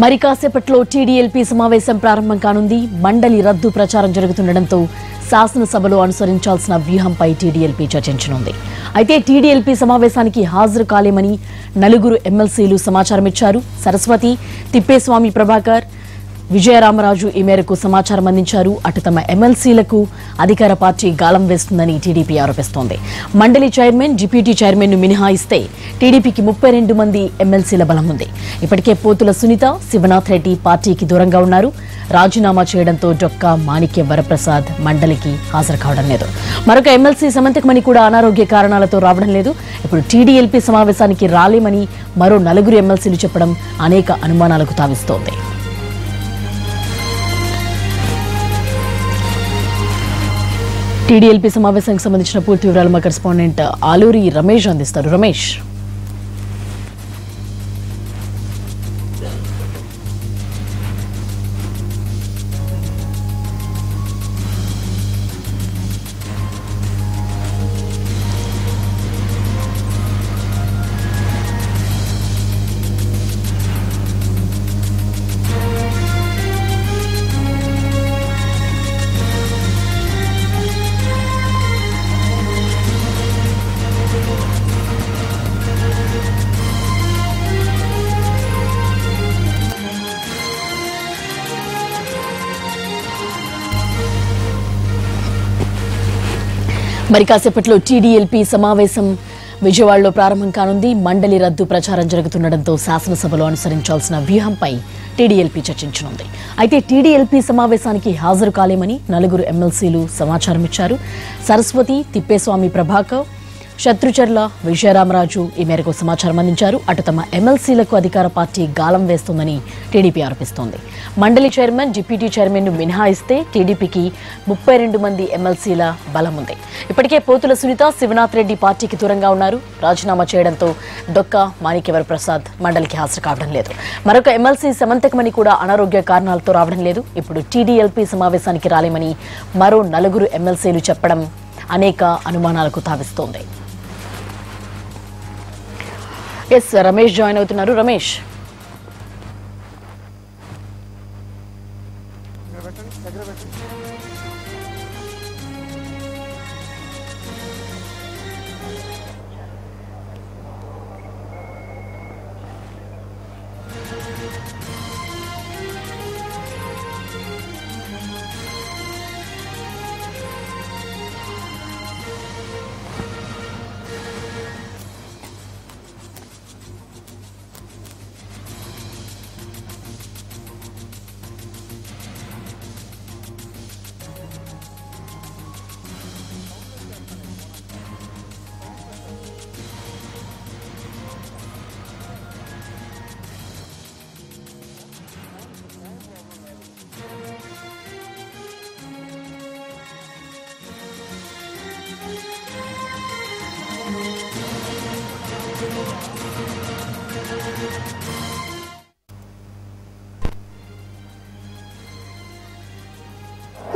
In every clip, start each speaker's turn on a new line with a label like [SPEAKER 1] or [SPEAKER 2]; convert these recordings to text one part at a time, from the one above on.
[SPEAKER 1] మరి కాసేపట్లో టీడీఎల్పీ సమావేశం ప్రారంభం కానుంది. మండలి రద్దు ప్రచారం జరుగుతుండటంతో శాసనసభలో అనుసరించాల్సిన వ్యూహంపై టీడీఎల్పీ చర్చించనుంది. అయితే టీడీఎల్పీ సమావేశానికి హాజరు కాలేమని నలుగురు ఎమ్మెల్సీలు సమాచారం ఇచ్చారు సరస్వతి తిప్పేస్వామి ప్రభాకర్ విజయరామరాజు ఈ మేరకు సమాచారం అందించారు. అటు తమ ఎమ్మెల్సీలకు అధికార పార్టీ గాలం వేస్తుందని టీడీపీ ఆరోపిస్తోంది. మండలి చైర్మన్ డిప్యూటీ చైర్మన్ను మినహాయిస్తే టీడీపీకి ముప్పై రెండు మంది ఎమ్మెల్సీల బలం ఉంది. ఇప్పటికే పోతుల సునీత శివనాథ్ రెడ్డి పార్టీకి దూరంగా ఉన్నారు. రాజీనామా చేయడంతో డొక్కా మాణిక్య వరప్రసాద్ మండలికి హాజరు కావడం లేదు. మరొక ఎమ్మెల్సీ సమంతకమణి కూడా అనారోగ్య కారణాలతో రావడం లేదు. ఇప్పుడు టీడీఎల్పీ సమావేశానికి రాలేమని మరో నలుగురు ఎమ్మెల్సీలు చెప్పడం అనేక అనుమానాలకు తావిస్తోంది. టీడీఎల్పీ సమావేశానికి సంబంధించిన పూర్తి వివరాలు మా కరెస్పాండెంట్ ఆలూరి రమేష్ అందిస్తారు. రమేష్. మరి కాసేపట్లో టీడీఎల్పీ సమావేశం విజయవాడలో ప్రారంభం కానుంది. మండలి రద్దు ప్రచారం జరుగుతుండటంతో శాసనసభలో అనుసరించాల్సిన వ్యూహంపై టీడీఎల్పీ చర్చించనుంది. అయితే టీడీఎల్పీ సమావేశానికి హాజరు కాలేమని నలుగురు ఎమ్మెల్సీలు సమాచారం ఇచ్చారు సరస్వతి తిప్పేస్వామి ప్రభాకర్ శత్రుచర్ల విజయరామరాజు ఈ మేరకు సమాచారం అందించారు. అటు తమ ఎమ్మెల్సీలకు అధికార పార్టీ గాలం వేస్తోందని టీడీపీ ఆరోపిస్తోంది. మండలి చైర్మన్ డిప్యూటీ చైర్మన్ను మినహాయిస్తే టీడీపీకి ముప్పై రెండు మంది ఎమ్మెల్సీల బలం ఉంది. ఇప్పటికే పోతుల సునీత శివనాథ్ రెడ్డి పార్టీకి దూరంగా ఉన్నారు. రాజీనామా చేయడంతో డొక్క మాణిక్యవర ప్రసాద్ మండలికి హాజరు కావడం లేదు. మరొక ఎమ్మెల్సీ సమంతకమణి కూడా అనారోగ్య కారణాలతో రావడం లేదు. ఇప్పుడు టీడీఎల్పీ సమావేశానికి రాలేమని మరో నలుగురు ఎమ్మెల్సీలు చెప్పడం అనేక అనుమానాలకు తావిస్తోంది. ఎస్ రమేష్ జాయిన్ అవుతున్నారు. రమేష్.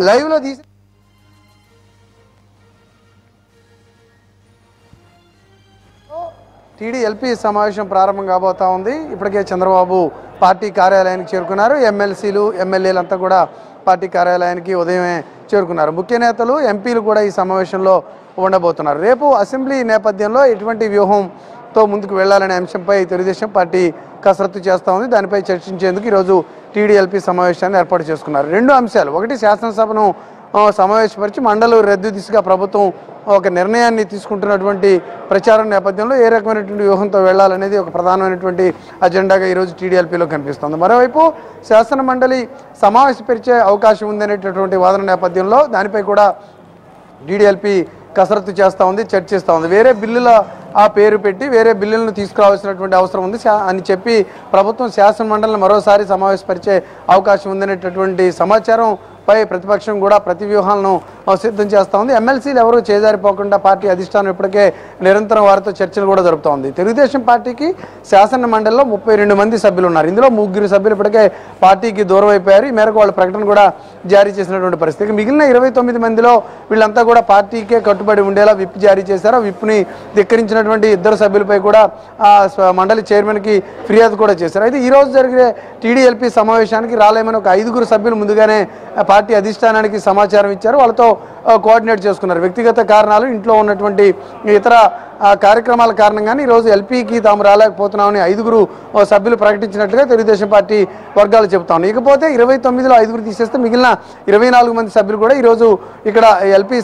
[SPEAKER 2] లైవ్లో తీసి టీడీఎల్పీ సమావేశం ప్రారంభం కాబోతా ఉంది. ఇప్పటికే చంద్రబాబు పార్టీ కార్యాలయానికి చేరుకున్నారు. ఎమ్మెల్సీలు ఎమ్మెల్యేలంతా కూడా పార్టీ కార్యాలయానికి ఉదయమే చేరుకున్నారు. ముఖ్య నేతలు ఎంపీలు కూడా ఈ సమావేశంలో ఉండబోతున్నారు. రేపు అసెంబ్లీ నేపథ్యంలో ఎటువంటి వ్యూహం తో ముందుకు వెళ్ళాలనే అంశంపై తెలుగుదేశం పార్టీ కసరత్తు చేస్తూ ఉంది. దానిపై చర్చించేందుకు ఈరోజు టీడీఎల్పీ సమావేశాన్ని ఏర్పాటు చేసుకున్నారు. రెండు అంశాలు. ఒకటి శాసనసభను సమావేశపరిచి మండలి రద్దు దిశగా ప్రభుత్వం ఒక నిర్ణయాన్ని తీసుకుంటున్నటువంటి ప్రచారం నేపథ్యంలో ఏ రకమైనటువంటి వ్యూహంతో వెళ్ళాలనేది ఒక ప్రధానమైనటువంటి అజెండాగా ఈరోజు టీడీఎల్పీలో కనిపిస్తుంది. మరోవైపు శాసన మండలి సమావేశపరిచే అవకాశం ఉందనేటటువంటి వాదన నేపథ్యంలో దానిపై కూడా టీడీఎల్పీ కసరత్తు చేస్తూ ఉంది చర్చిస్తూ ఉంది. వేరే బిల్లుల ఆ పేరు పెట్టి వేరే బిల్లులను తీసుకురావాల్సినటువంటి అవసరం ఉంది. అని చెప్పి ప్రభుత్వం శాసనమండలిని మరోసారి సమావేశపరిచే అవకాశం ఉందనేటటువంటి సమాచారం పై ప్రతిపక్షం కూడా ప్రతి వ్యూహాలను సిద్ధం చేస్తూ ఉంది. ఎమ్మెల్సీలు ఎవరు చేజారిపోకుండా పార్టీ అధిష్టానం ఇప్పటికే నిరంతరం వారితో చర్చలు కూడా జరుపుతూ ఉంది. తెలుగుదేశం పార్టీకి శాసన మండలిలో ముప్పై రెండు మంది సభ్యులు ఉన్నారు. ఇందులో ముగ్గురు సభ్యులు ఇప్పటికే పార్టీకి దూరం అయిపోయారు ఈ మేరకు వాళ్ళ ప్రకటన కూడా జారీ చేసినటువంటి పరిస్థితి. మిగిలిన ఇరవై తొమ్మిది మందిలో వీళ్ళంతా కూడా పార్టీకే కట్టుబడి ఉండేలా విప్ జారీ చేశారు. ఆ విప్ని ధిక్కరించినటువంటి ఇద్దరు సభ్యులపై కూడా ఆ మండలి చైర్మన్కి ఫిర్యాదు కూడా చేశారు. అయితే ఈరోజు జరిగే టీడీఎల్పీ సమావేశానికి రాలేమని ఒక ఐదుగురు సభ్యులు ముందుగానే పార్టీ అధిష్టానానికి సమాచారం ఇచ్చారు. వాళ్ళతో కోఆర్డినేట్ చేసుకున్నారు. వ్యక్తిగత కారణాలు ఇంట్లో ఉన్నటువంటి ఇతర కార్యక్రమాల కారణంగానే ఈరోజు ఎల్పీకి తాము రాలేకపోతున్నామని ఐదుగురు సభ్యులు ప్రకటించినట్లుగా తెలుగుదేశం పార్టీ వర్గాలు చెబుతా ఉన్నాయి ఇకపోతే ఇరవై తొమ్మిదిలో ఐదుగురు తీసేస్తే మిగిలిన ఇరవై నాలుగు మంది సభ్యులు కూడా ఈరోజు ఇక్కడ ఎల్పీ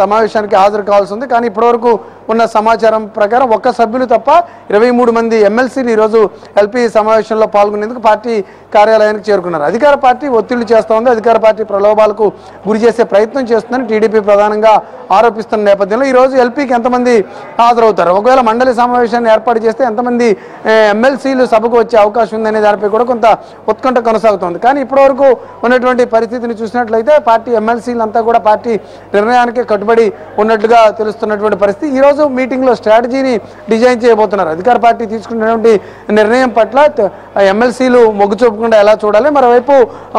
[SPEAKER 2] సమావేశానికి హాజరు కావాల్సి ఉంది. కానీ ఇప్పటివరకు ఉన్న సమాచారం ప్రకారం ఒక్క సభ్యులు తప్ప ఇరవై మూడు మంది ఎమ్మెల్సీలు ఈరోజు ఎల్పీ సమావేశంలో పాల్గొనేందుకు పార్టీ కార్యాలయానికి చేరుకున్నారు. అధికార పార్టీ ఒత్తిళ్ళు చేస్తూ ఉంది. అధికార పార్టీ ప్రలోభాలకు గురి చేసే ప్రయత్నం చేస్తుందని టీడీపీ ప్రధానంగా ఆరోపిస్తున్న నేపథ్యంలో ఈరోజు ఎల్పీకి ఎంతమంది హాజరవుతారు ఒకవేళ మండలి సమావేశాన్ని ఏర్పాటు చేస్తే ఎంతమంది ఎమ్మెల్సీలు సభకు వచ్చే అవకాశం ఉందనే దానిపై కూడా కొంత ఉత్కంఠ కొనసాగుతోంది. కానీ ఇప్పటివరకు ఉన్నటువంటి పరిస్థితిని చూసినట్లయితే పార్టీ ఎమ్మెల్సీలు అంతా కూడా పార్టీ నిర్ణయానికి కట్టుబడి ఉన్నట్లుగా తెలుస్తున్నటువంటి పరిస్థితి. ఈ రోజు మీటింగ్లో స్ట్రాటజీని డిజైన్ చేయబోతున్నారు. అధికార పార్టీ తీసుకున్నటువంటి నిర్ణయం పట్ల ఎమ్మెల్సీలు మొగ్గు చూపకుండా ఎలా చూడాలి? మరోవైపు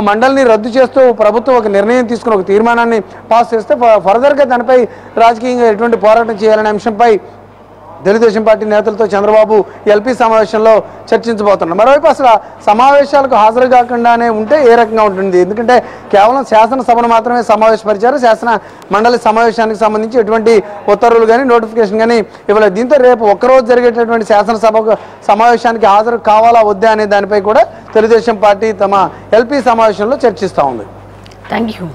[SPEAKER 2] మండలిని రద్దు చేస్తూ ప్రభుత్వం ఒక నిర్ణయం తీసుకుని ఒక తీర్మానాన్ని పాస్ చేస్తే ఫ- ఫర్దర్గా దానిపై రాజకీయంగా ఎటువంటి పోరాటం చేయాలనే అంశంపై తెలుగుదేశం పార్టీ నేతలతో చంద్రబాబు ఎల్పీ సమావేశంలో చర్చించబోతున్నారు. మరోవైపు అసలు సమావేశాలకు హాజరు కాకుండానే ఉంటే ఏ రకంగా ఉంటుంది? ఎందుకంటే కేవలం శాసనసభను మాత్రమే సమావేశపరిచారు. శాసన మండలి సమావేశానికి సంబంధించి ఎటువంటి ఉత్తర్వులు కానీ నోటిఫికేషన్ కానీ ఇవ్వలేదు. దీంతో రేపు ఒక్కరోజు జరిగేటటువంటి శాసనసభకు సమావేశానికి హాజరు కావాలా వద్దా అనే దానిపై కూడా తెలుగుదేశం పార్టీ తమ ఎల్పీ సమావేశంలో చర్చిస్తూ ఉంది.
[SPEAKER 1] Thank you